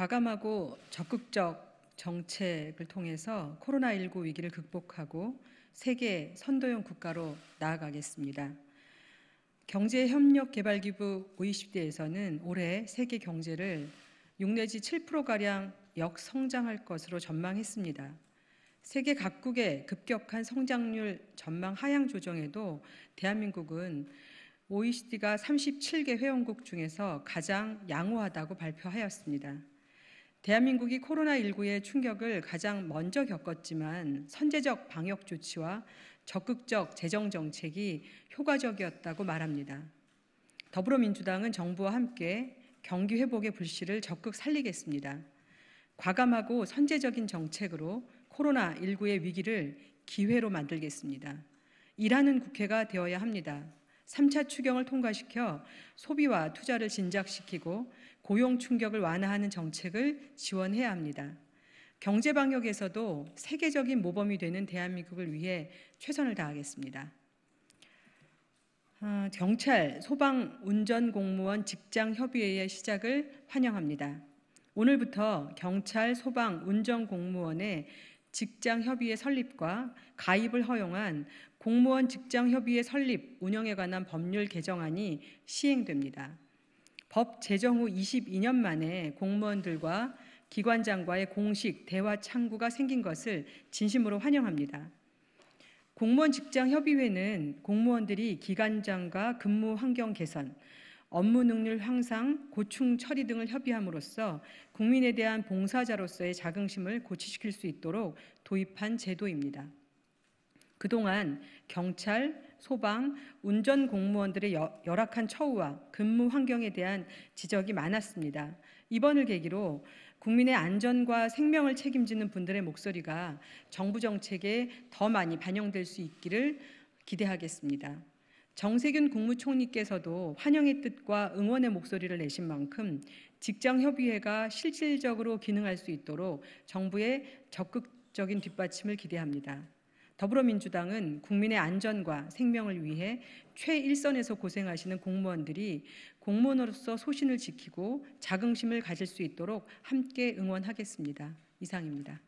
과감하고 적극적 정책을 통해서 코로나19 위기를 극복하고 세계 선도형 국가로 나아가겠습니다. 경제협력개발기구 OECD에서는 올해 세계 경제를 6 내지 7%가량 역성장할 것으로 전망했습니다. 세계 각국의 급격한 성장률 전망 하향 조정에도 대한민국은 OECD가 37개 회원국 중에서 가장 양호하다고 발표하였습니다. 대한민국이 코로나19의 충격을 가장 먼저 겪었지만 선제적 방역 조치와 적극적 재정 정책이 효과적이었다고 말합니다. 더불어민주당은 정부와 함께 경기 회복의 불씨를 적극 살리겠습니다. 과감하고 선제적인 정책으로 코로나19의 위기를 기회로 만들겠습니다. 일하는 국회가 되어야 합니다. 3차 추경을 통과시켜 소비와 투자를 진작시키고 고용 충격을 완화하는 정책을 지원해야 합니다. 경제 방역에서도 세계적인 모범이 되는 대한민국을 위해 최선을 다하겠습니다. 어, 경찰, 소방, 운전 공무원 직장 협의회의 시작을 환영합니다. 오늘부터 경찰, 소방, 운전 공무원의 직장 협의회 설립과 가입을 허용한 공무원 직장 협의회 설립 운영에 관한 법률 개정안이 시행됩니다. 법 제정 후 22년 만에 공무원들과 기관장과의 공식 대화 창구가 생긴 것을 진심으로 환영합니다. 공무원 직장 협의회는 공무원들이 기관장과 근무 환경 개선, 업무 능률 향상, 고충 처리 등을 협의함으로써 국민에 대한 봉사자로서의 자긍심을 고취시킬 수 있도록 도입한 제도입니다. 그동안 경찰, 소방, 운전 공무원들의 열악한 처우와 근무 환경에 대한 지적이 많았습니다. 이번을 계기로 국민의 안전과 생명을 책임지는 분들의 목소리가 정부 정책에 더 많이 반영될 수 있기를 기대하겠습니다. 정세균 국무총리께서도 환영의 뜻과 응원의 목소리를 내신 만큼 직장협의회가 실질적으로 기능할 수 있도록 정부의 적극적인 뒷받침을 기대합니다. 더불어민주당은 국민의 안전과 생명을 위해 최일선에서 고생하시는 공무원들이 공무원으로서 소신을 지키고 자긍심을 가질 수 있도록 함께 응원하겠습니다. 이상입니다.